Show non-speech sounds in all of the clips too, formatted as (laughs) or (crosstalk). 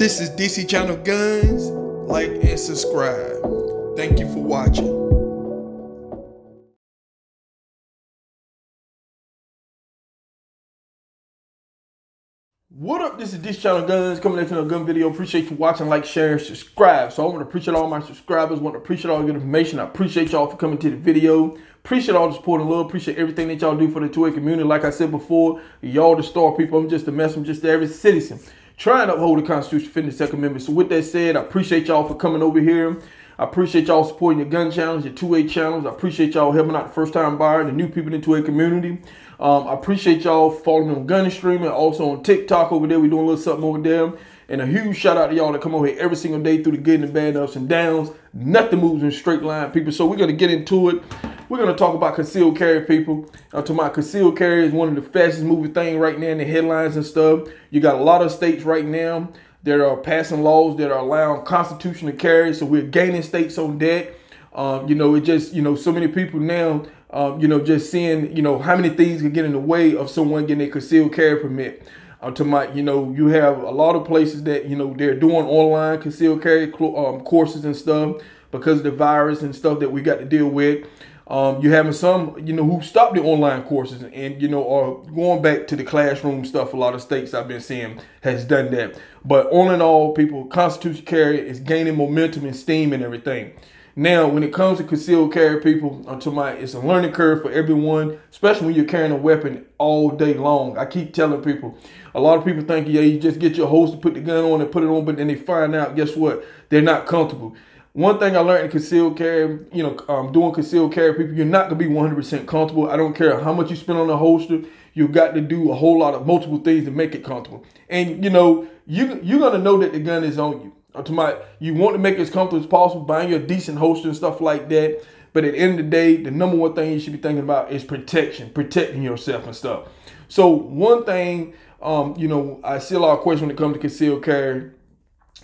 This is DC Channel Guns. Like and subscribe. Thank you for watching. What up? This is DC Channel Guns coming you a gun video. Appreciate you watching, like, share, and subscribe. So I want to appreciate all my subscribers. want to appreciate all the information. I appreciate y'all for coming to the video. Appreciate all the support and love. Appreciate everything that y'all do for the 2A community. Like I said before, y'all the star people. I'm just a mess. I'm just average citizen. Trying to uphold the Constitution, the Second Amendment. So with that said, I appreciate y'all for coming over here. I appreciate y'all supporting your gun challenge, your 2A challenge. I appreciate y'all helping out the first time buyer, the new people in the 2A community. Um, I appreciate y'all following me on Gun Streaming, also on TikTok over there. We're doing a little something over there. And a huge shout out to y'all that come over here every single day through the good and the bad, ups and downs. Nothing moves in straight line, people. So we're gonna get into it. We're gonna talk about concealed carry, people. To my concealed carry is one of the fastest moving thing right now in the headlines and stuff. You got a lot of states right now that are passing laws that are allowing constitutional carry. So we're gaining states on that. Um, you know, it just you know so many people now um, you know, just seeing, you know, how many things can get in the way of someone getting a concealed carry permit. To my, you know, you have a lot of places that, you know, they're doing online concealed carry um, courses and stuff because of the virus and stuff that we got to deal with. Um, you having some, you know, who stopped the online courses and, you know, are going back to the classroom stuff. A lot of states I've been seeing has done that. But all in all, people, constitutional carry is gaining momentum and steam and everything. Now, when it comes to concealed carry, people, until my it's a learning curve for everyone, especially when you're carrying a weapon all day long. I keep telling people, a lot of people think, yeah, you just get your host to put the gun on, and put it on, but then they find out, guess what? They're not comfortable. One thing I learned in concealed carry, you know, um, doing concealed carry, people, you're not gonna be 100% comfortable. I don't care how much you spend on the holster. You've got to do a whole lot of multiple things to make it comfortable. And you know, you you're gonna know that the gun is on you to my you want to make it as comfortable as possible, buying you a decent holster and stuff like that. But at the end of the day, the number one thing you should be thinking about is protection, protecting yourself and stuff. So one thing, um, you know, I see a lot of questions when it comes to concealed carry.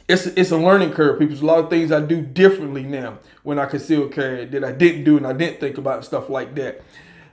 It's it's a learning curve, people. There's a lot of things I do differently now when I conceal carry that I didn't do and I didn't think about stuff like that.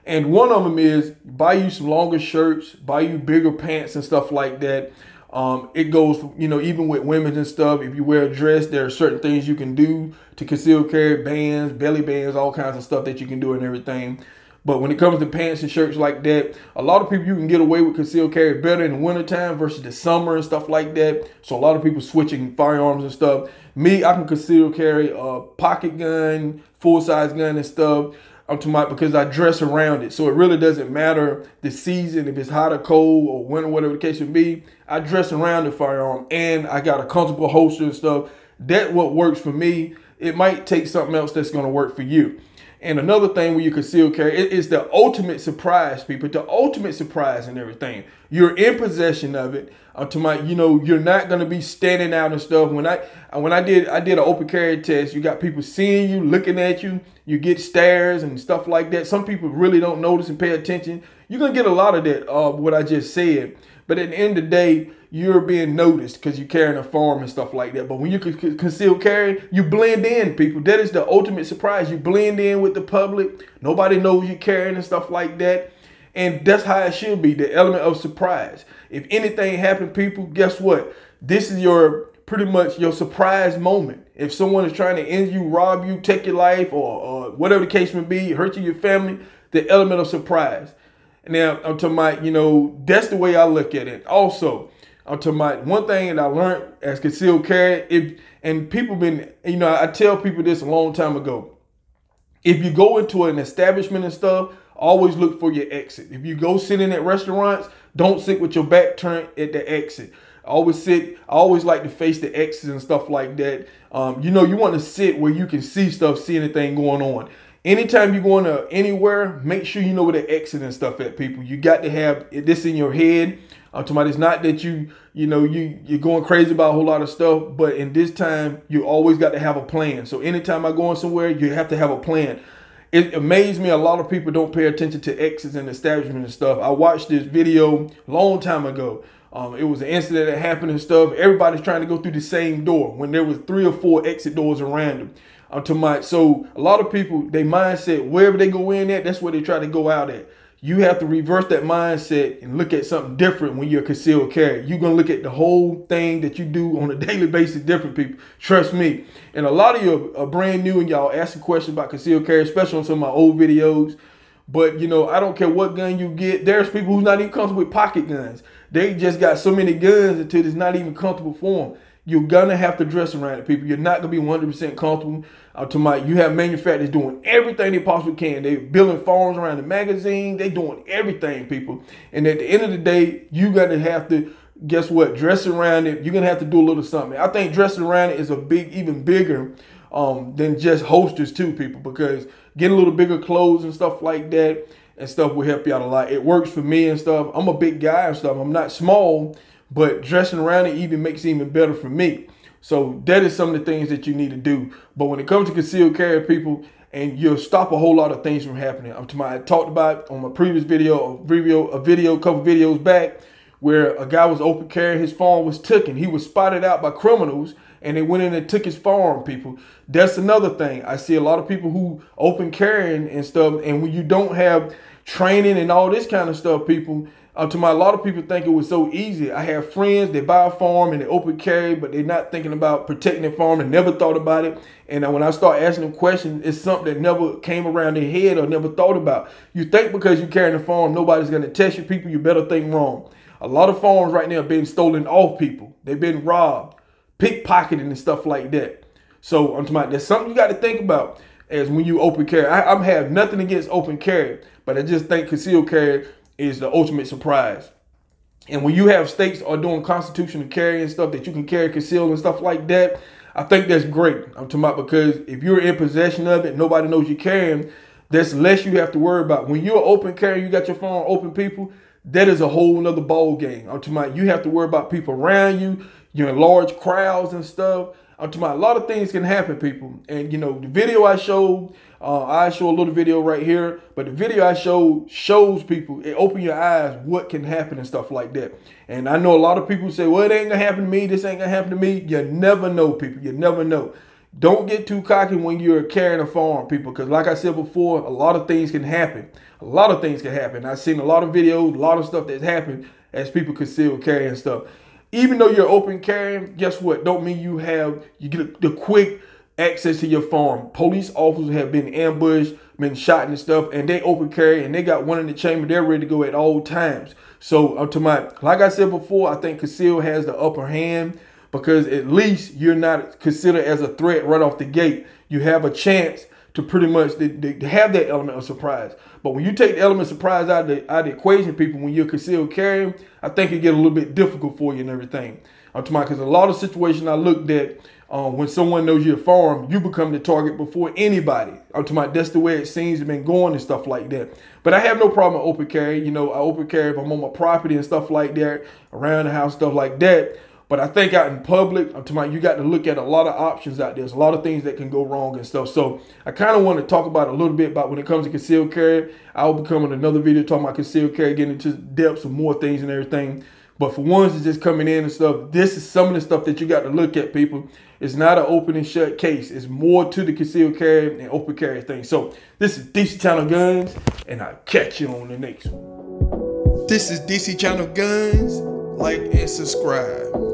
And one of them is buy you some longer shirts, buy you bigger pants and stuff like that. Um, it goes, you know, even with women and stuff. If you wear a dress, there are certain things you can do to conceal carry bands, belly bands, all kinds of stuff that you can do and everything. But when it comes to pants and shirts like that, a lot of people you can get away with concealed carry better in the wintertime versus the summer and stuff like that. So a lot of people switching firearms and stuff. Me, I can conceal carry a pocket gun, full size gun and stuff up to my because I dress around it. So it really doesn't matter the season, if it's hot or cold or winter, whatever the case may be. I dress around the firearm and I got a comfortable holster and stuff. That what works for me. It might take something else that's gonna work for you. And another thing when you conceal carry, it is the ultimate surprise, people. The ultimate surprise and everything. You're in possession of it. Uh, to my, you know, you're not gonna be standing out and stuff. When I when I did I did an open carry test, you got people seeing you, looking at you. You get stares and stuff like that. Some people really don't notice and pay attention. You're gonna get a lot of that. Uh, what I just said. But at the end of the day, you're being noticed because you're carrying a farm and stuff like that. But when you conceal carry, you blend in, people. That is the ultimate surprise. You blend in with the public. Nobody knows you're carrying and stuff like that. And that's how it should be, the element of surprise. If anything happened, people, guess what? This is your pretty much your surprise moment. If someone is trying to end you, rob you, take your life, or, or whatever the case may be, hurt you, your family, the element of surprise. Now, I'm talking you know, that's the way I look at it. Also, to my one thing that I learned as concealed carry, if and people been, you know, I tell people this a long time ago. If you go into an establishment and stuff, always look for your exit. If you go sitting at restaurants, don't sit with your back turned at the exit. I always sit, I always like to face the exits and stuff like that. Um, you know, you want to sit where you can see stuff, see anything going on. Anytime you're going to anywhere, make sure you know where the exit and stuff at, people. You got to have this in your head. I'm talking about it's not that you, you know, you you're going crazy about a whole lot of stuff, but in this time, you always got to have a plan. So anytime I go somewhere, you have to have a plan. It amazed me a lot of people don't pay attention to exits and establishment and stuff. I watched this video long time ago um, it was an incident that happened and stuff. Everybody's trying to go through the same door when there was three or four exit doors around them. Um, to my so a lot of people, they mindset wherever they go in at, that's where they try to go out at. You have to reverse that mindset and look at something different when you're a concealed carry. You're gonna look at the whole thing that you do on a (laughs) daily basis different, people. Trust me. And a lot of you are brand new and y'all asking questions about concealed carry, especially on some of my old videos. But you know, I don't care what gun you get. There's people who's not even comfortable with pocket guns. They just got so many guns until it's not even comfortable for them. You're gonna have to dress around it, people. You're not gonna be 100% comfortable. Uh, to my, you have manufacturers doing everything they possibly can. They're building farms around the magazine. They doing everything, people. And at the end of the day, you gotta have to guess what? Dress around it. You're gonna have to do a little something. I think dressing around it is a big, even bigger um, than just holsters too, people. Because getting a little bigger clothes and stuff like that and stuff will help you out a lot. It works for me and stuff. I'm a big guy and stuff. I'm not small, but dressing around it even makes it even better for me. So that is some of the things that you need to do. But when it comes to concealed carry people, and you'll stop a whole lot of things from happening. I talked about on my previous video, a video, a video, couple videos back, where a guy was open carrying, his phone was taken. He was spotted out by criminals and they went in and took his farm, people. That's another thing. I see a lot of people who open carrying and stuff, and when you don't have training and all this kind of stuff, people, uh, to my a lot of people think it was so easy. I have friends they buy a farm and they open carry, but they're not thinking about protecting their farm and never thought about it. And when I start asking them questions, it's something that never came around their head or never thought about. You think because you're carrying a farm, nobody's gonna test you. People, you better think wrong. A lot of farms right now are being stolen off people. They've been robbed, pickpocketing and stuff like that. So I'm talking there's something you got to think about as when you open carry. I, I have nothing against open carry, but I just think concealed carry is the ultimate surprise. And when you have states are doing constitutional carry and stuff that you can carry concealed and stuff like that, I think that's great. I'm talking about because if you're in possession of it, nobody knows you're carrying, there's less you have to worry about. When you're open carry, you got your phone open people, that is a whole nother ball game. I'm talking about you have to worry about people around you, you're in large crowds and stuff. I'm a lot of things can happen, people. And you know, the video I showed, uh, I show a little video right here, but the video I showed shows people, it open your eyes what can happen and stuff like that. And I know a lot of people say, well, it ain't gonna happen to me, this ain't gonna happen to me. You never know, people. You never know. Don't get too cocky when you're carrying a farm, people, because like I said before, a lot of things can happen. A lot of things can happen. I've seen a lot of videos, a lot of stuff that's happened as people conceal carry and stuff even though you're open carrying, guess what? Don't mean you have you get the quick access to your farm. Police officers have been ambushed, been shot and stuff, and they open carry and they got one in the chamber. They're ready to go at all times. So uh, to my, like I said before, I think conceal has the upper hand because at least you're not considered as a threat right off the gate. You have a chance to pretty much have that element of surprise. But when you take the element of surprise out of the, out of the equation, people, when you're concealed carrying, I think it get a little bit difficult for you and everything. I'm because a lot of situations I looked at, um, when someone knows you're a farm, you become the target before anybody. I'm talking that's the way it seems to been going and stuff like that. But I have no problem with open carry. You know, I open carry if I'm on my property and stuff like that, around the house, stuff like that. But I think out in public, I'm talking about you got to look at a lot of options out there. There's a lot of things that can go wrong and stuff. So I kind of want to talk about a little bit about when it comes to concealed carry. I'll be coming another video talking about concealed carry, getting into depths of more things and everything. But for ones that's just coming in and stuff, this is some of the stuff that you got to look at, people. It's not an open and shut case. It's more to the concealed carry and open carry thing. So this is DC Channel Guns, and I'll catch you on the next one. This is DC Channel Guns. Like and subscribe.